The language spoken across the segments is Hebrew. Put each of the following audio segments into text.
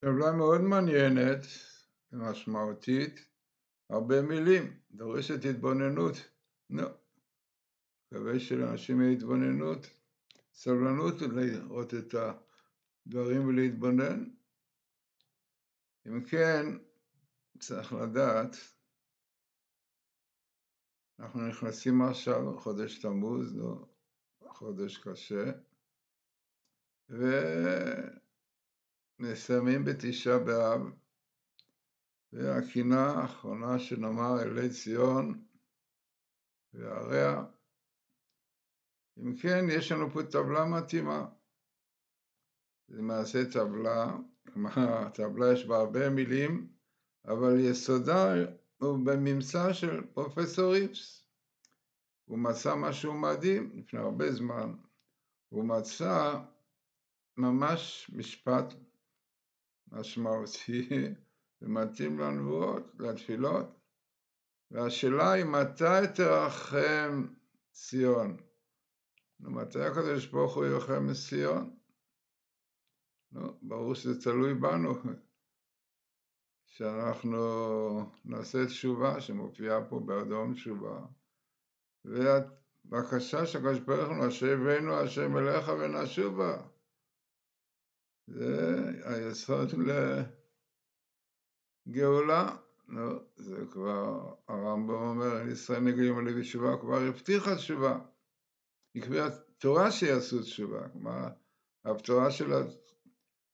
טבלה מאוד מעניינת ומשמעותית, הרבה מילים, דורשת התבוננות. נו, מקווה שלאנשים יהיה התבוננות, סבלנות לראות את הדברים ולהתבונן. אם כן, צריך לדעת, אנחנו נכנסים עכשיו לחודש תמוז, נו, חודש קשה, ומסיימים בתשעה באב, והקינה האחרונה שנאמר אלי ציון ועריה. אם כן, יש לנו פה טבלה מתאימה. למעשה טבלה, הטבלה יש בה הרבה מילים, אבל יסודה הוא בממצא של פרופסור ריפס. הוא מצא משהו מדהים לפני הרבה זמן. הוא מצא ממש משפט משמעותי ומתאים לנבואות, לתפילות, והשאלה היא מתי תרחם ציון? מתי הקדוש ברוך הוא ירחם מציון? נו, ברור שזה תלוי בנו, שאנחנו נעשה תשובה שמופיעה פה באדום תשובה, והבקשה של הקדוש ברוך הוא, נשבנו השם אליך ונשובה. זה היסוד לגאולה. נו, זה כבר, הרמב"ם אומר, ישראל נגעים עלי בתשובה, כבר הבטיחה תשובה. היא קביעה תורה שיעשו תשובה, כלומר, ההבטחה של,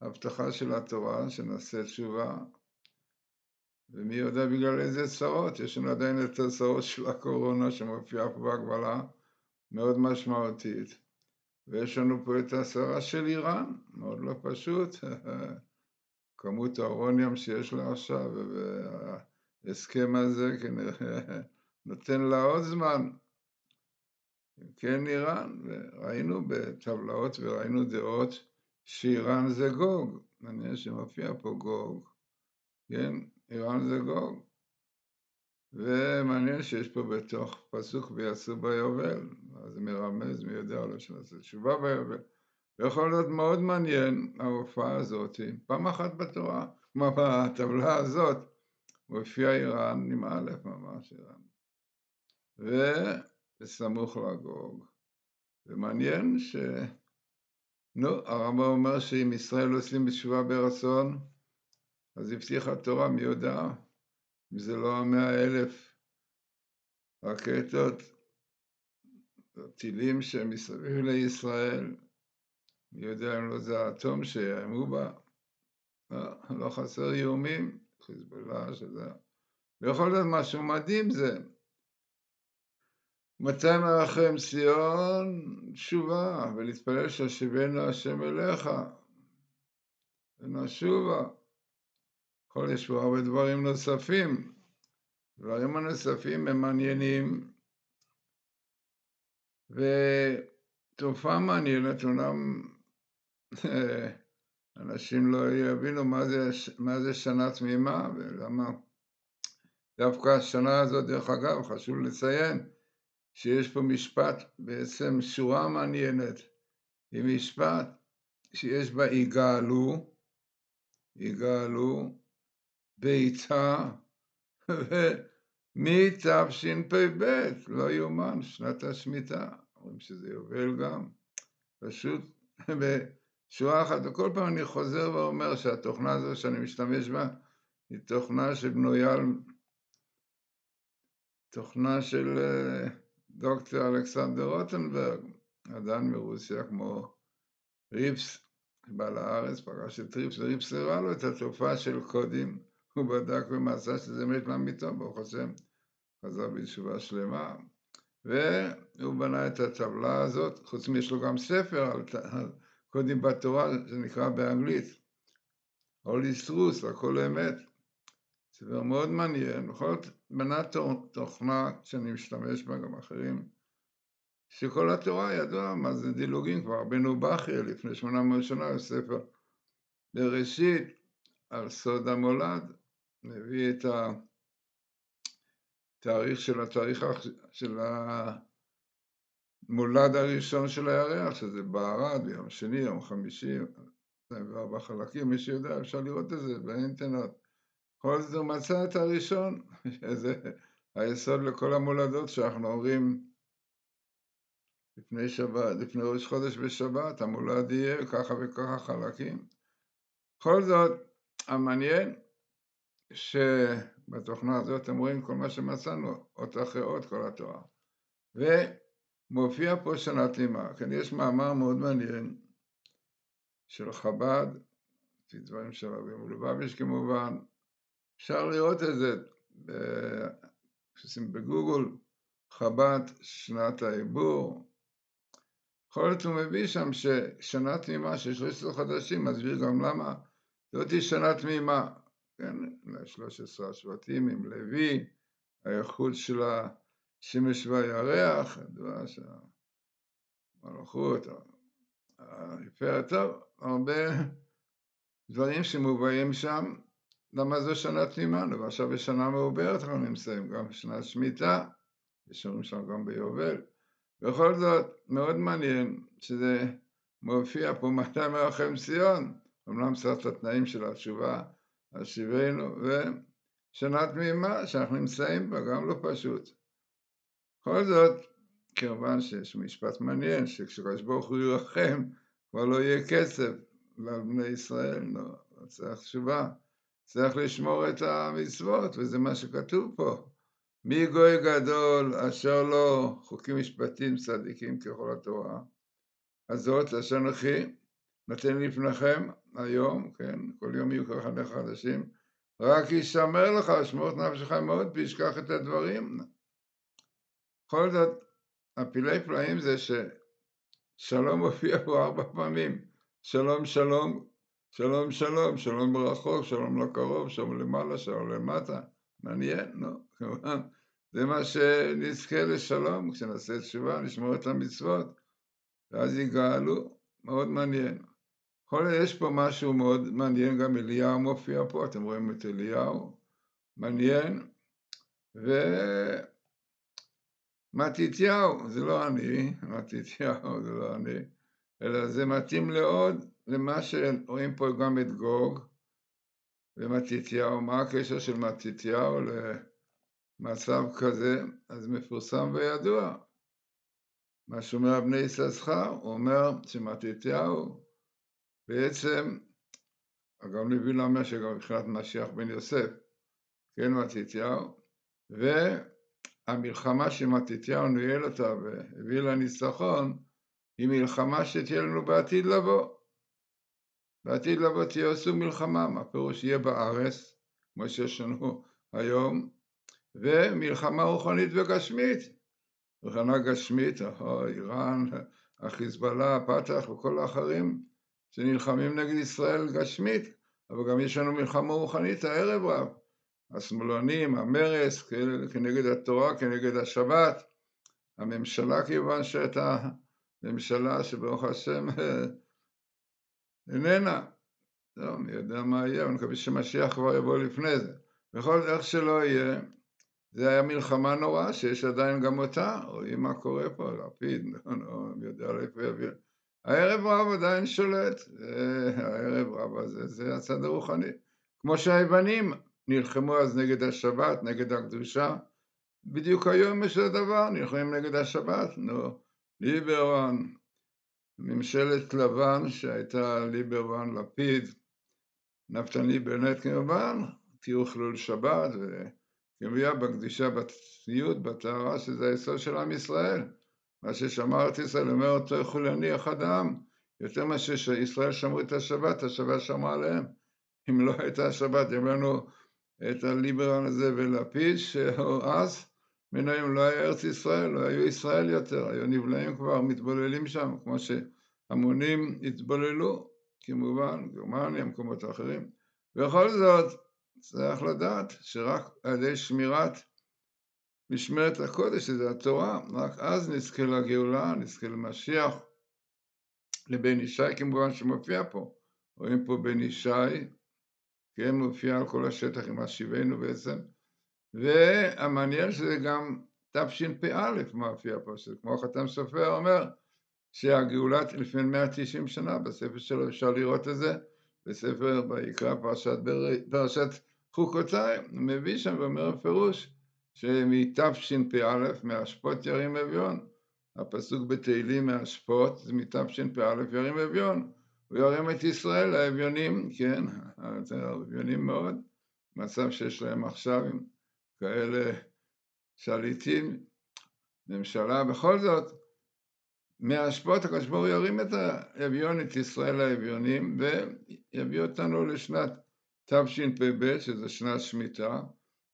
ההבטחה של התורה שנעשה תשובה, ומי יודע בגלל איזה צרות, יש לנו עדיין את הצרות של הקורונה שמופיעה פה בהגבלה, מאוד משמעותית. ויש לנו פה את הסערה של איראן, מאוד לא פשוט. כמות האורוניום שיש לה עכשיו, וההסכם הזה כנראה נותן לה עוד זמן. כן איראן, וראינו בטבלאות וראינו דעות שאיראן זה גוג, מעניין שמופיע פה גוג, כן, איראן זה גוג. ומעניין שיש פה בתוך פסוק ויעשו ביובל, זה מרמז מי יודע אולי שנעשה תשובה ביובל. ויכול להיות מאוד מעניין ההופעה הזאת, פעם אחת בתורה, כמו בטבלה הזאת, מופיע איראן עם א' ממש איראן. ובסמוך לגוג. ומעניין ש... נו, הרמב"ם אומר שאם ישראל עושים בתשובה ברצון, אז הבטיחה התורה מי יודע אם זה לא המאה אלף רקטות, טילים שמסביב לישראל, מי יודע אם לא זה האטום שיאיימו בה, לא, לא חסר איומים, חיזבאללה שזה... ויכול להיות משהו מדהים זה. מתי מרחם ציון? תשובה, ולהתפלל שישיבנו השם אליך, ונשובה. יכול יש פה הרבה דברים נוספים. דברים הנוספים הם מעניינים, ותופעה מעניינת, אומנם אנשים לא יבינו מה זה, מה זה שנה תמימה ולמה דווקא השנה הזאת, דרך אגב, חשוב לציין שיש פה משפט, בעצם שורה מעניינת, היא משפט שיש בה יגאלו, יגאלו, ביתה, מתשפ"ב, לא יאומן, שנת השמיטה, אומרים שזה יובל גם, פשוט בשורה אחת, וכל פעם אני חוזר ואומר שהתוכנה הזו שאני משתמש בה היא תוכנה שבנויה על תוכנה של אה, דוקטור אלכסנדר רוטנברג, אדם מרוסיה כמו ריפס, בא לארץ, פגש את ריפס, וריפס הראה לו את התופעה של קודים. הוא בדק ומצא שזה מת מהמיטה, ברוך השם, חזר בתשובה שלמה, והוא בנה את הטבלה הזאת, חוץ מזה יש לו גם ספר על, על קודים בתורה, שנקרא באנגלית, Truth, הכל אמת. ספר מאוד מעניין, בכל זאת בנה תוכנה שאני משתמש בה, גם אחרים, שכל התורה ידוע מה זה דילוגים, כבר רבנו בכי לפני שמונה מאות שנה, יש ספר בראשית על סוד המולד, מביא את התאריך של התאריך של המולד הראשון של הירח, שזה בערד, ביום שני, יום חמישי, 24 חלקים, מי שיודע, אפשר לראות את זה באינטרנט. כל הוא מצא את הראשון, שזה היסוד לכל המולדות שאנחנו אומרים לפני שבת, לפני ראש חודש בשבת, המולד יהיה ככה וככה חלקים. בכל זאת, המעניין שבתוכנה הזאת אתם רואים כל מה שמצאנו, אות אחרי אות כל התורה. ומופיע פה שנה תלימה, כן, יש מאמר מאוד מעניין של חב"ד, לפי דברים של רבי מלובביץ' כמובן, אפשר לראות את זה, כשעושים בגוגל, חב"ד שנת העיבור, בכל זאת הוא מביא שם ששנה תמימה של 13 חודשים, מסביר גם למה. זאתי שנה תמימה, כן, ל-13 השבטים עם לוי, האיכות של השמש והירח, הדבש, היפה הטוב, הרבה דברים שמובאים שם, למה זו שנה תמימה, ועכשיו בשנה מעוברת אנחנו נמצאים, גם בשנת שמיטה, יש שם גם ביובל. בכל זאת, מאוד מעניין שזה מופיע פה מתי מרחם ציון, אמנם את התנאים של התשובה, השיבנו, ושנה תמימה שאנחנו נמצאים בה, גם לא פשוט. בכל זאת, כמובן שיש משפט מעניין, שכשקדוש ברוך הוא ירחם, כבר לא יהיה כסף לבני ישראל, לא, לא צריך תשובה, צריך לשמור את המצוות, וזה מה שכתוב פה. מי גוי גדול אשר לא חוקים משפטים צדיקים ככל התורה, הזאת אשר נכי נותן לפניכם היום, כן, כל יום יהיו ככה חדשים, רק ישמר לך, שמור את נפשך מאוד, וישכח את הדברים. בכל זאת, הפילי פלאים זה ששלום מופיע פה ארבע פעמים, שלום שלום, שלום שלום, שלום רחוק, שלום לקרוב, שלום למעלה, שלום למטה, מעניין, נו, כמובן. זה מה שנזכה לשלום, כשנעשה תשובה, נשמור את המצוות, ואז יגאלו, מאוד מעניין. להיות, יש פה משהו מאוד מעניין, גם אליהו מופיע פה, אתם רואים את אליהו, מעניין, ומתתיהו, זה לא אני, מתתיהו זה לא אני, אלא זה מתאים לעוד למה שרואים פה גם את גוג ומתתיהו, מה הקשר של מתתיהו ל... מצב כזה, אז מפורסם וידוע. מה שאומר אבני יששכר, הוא אומר שמתתיהו בעצם, גם לוי אומר שגם מבחינת משיח בן יוסף, כן מתתיהו, והמלחמה שמתתיהו ניהל אותה והביא לניצחון, היא מלחמה שתהיה לנו בעתיד לבוא. בעתיד לבוא תהיה עשו מלחמה, מה פירוש יהיה בארץ, כמו שיש לנו היום, ומלחמה רוחנית וגשמית. מלחמה גשמית, איראן, החיזבאללה, הפתח וכל האחרים שנלחמים נגד ישראל גשמית, אבל גם יש לנו מלחמה רוחנית הערב רב. השמאלנים, המרס, כנגד התורה, כנגד השבת. הממשלה כיוון שהייתה ממשלה שברוך השם איננה. לא, מי יודע מה יהיה, אני מקווה שמשיח כבר יבוא לפני זה. בכל איך שלא יהיה, זה היה מלחמה נוראה שיש עדיין גם אותה, רואים מה קורה פה, לפיד, לא, לא, יודע לאיפה יביא. הערב רב עדיין שולט, הערב רב הזה זה הצד הרוחני. כמו שהיוונים נלחמו אז נגד השבת, נגד הקדושה, בדיוק היום יש הדבר, נלחמים נגד השבת, נו, ליברמן, ממשלת לבן שהייתה ליברמן לפיד, נפתלי בנט כמובן, תהיו חילול שבת ו... כמביאה בקדישה, בצניעות, בטהרה, שזה היסוד של עם ישראל. מה ששמר את ישראל, אומר אותו חולני אחד העם, יותר מאשר שישראל שמרו את השבת, השבת שמרה עליהם. אם לא הייתה השבת, אם לנו את הליברל הזה ולפיד, מן היום לא היה ארץ ישראל, לא היו ישראל יותר, היו נבלעים כבר, מתבוללים שם, כמו שהמונים התבוללו, כמובן, גרמניה, מקומות אחרים. בכל זאת, צריך לדעת שרק על ידי שמירת משמרת הקודש, שזה התורה, רק אז נזכה לגאולה, נזכה למשיח, לבן ישי כמובן שמופיע פה. רואים פה בן ישי, כן, מופיע על כל השטח עם השיבנו בעצם, והמעניין שזה גם תשפ"א מופיע פה, שזה כמו חתם סופר אומר, שהגאולת לפני 190 שנה, בספר שלו אפשר לראות את זה, בספר ויקרא פרשת. פרשת חוקותיי, מביא שם ואומר בפירוש שמתשפ"א, מהשפוט ירים אביון, הפסוק בתהילים מהשפוט, זה מתשפ"א ירים אביון, הוא ירים את ישראל לאביונים, כן, אביונים מאוד, מצב שיש להם עכשיו עם כאלה שליטים, ממשלה, בכל זאת, מהשפעות הקדוש ברוך הוא ירים את האביון, את ישראל לאביונים, ויביא אותנו לשנת תשפ"ב, שזה שנת שמיטה,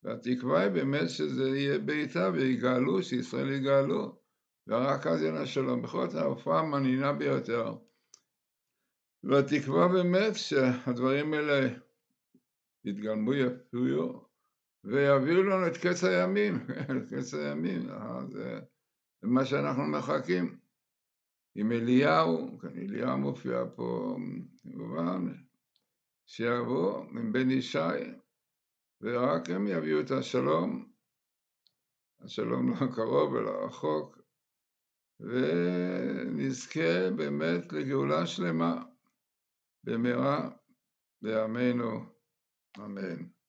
והתקווה היא באמת שזה יהיה בעיטה ויגאלו, שישראל יגאלו, ורק אז יהיה שלום. בכל זאת ההופעה המעניינה ביותר. והתקווה באמת שהדברים האלה יתגלמו, יפויו, ויביאו לנו את קץ הימים, את קץ הימים, זה מה שאנחנו מחכים. עם אליהו, כאן אליהו מופיע פה כמובן, שיבוא עם בן ישי, ורק הם יביאו את השלום, השלום לא קרוב אלא רחוק, ונזכה באמת לגאולה שלמה במהרה בימינו, אמן.